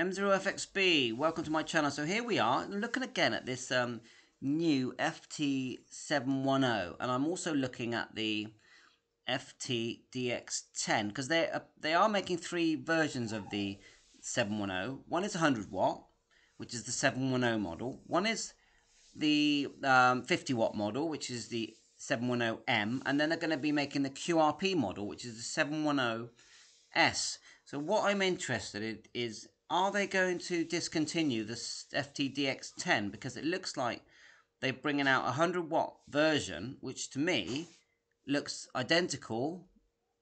M0FXB, welcome to my channel. So here we are, looking again at this um, new FT710, and I'm also looking at the FTDX10 because they they are making three versions of the 710. One is 100 watt, which is the 710 model. One is the um, 50 watt model, which is the 710M, and then they're going to be making the QRP model, which is the 710S. So what I'm interested in is are they going to discontinue the FTDX10 because it looks like they're bringing out a 100 watt version which to me looks identical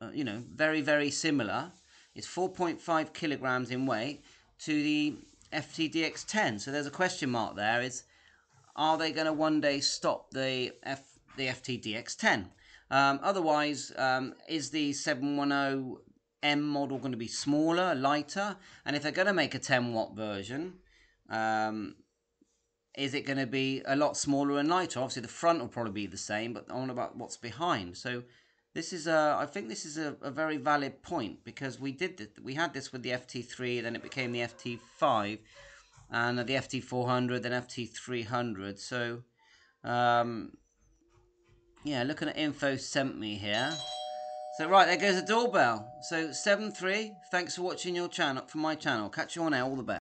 uh, you know very very similar. It's 4.5 kilograms in weight to the FTDX10 so there's a question mark there is are they going to one day stop the F the FTDX10 um, otherwise um, is the 710 M model going to be smaller, lighter? And if they're going to make a 10 watt version, um, is it going to be a lot smaller and lighter? Obviously, the front will probably be the same, but want about what's behind. So this is a, I think this is a, a very valid point because we did this, we had this with the FT3, then it became the FT5, and the FT400, then FT300. So, um, yeah, looking at info sent me here. So right, there goes the doorbell. So 7-3, thanks for watching your channel, for my channel. Catch you on air, all the best.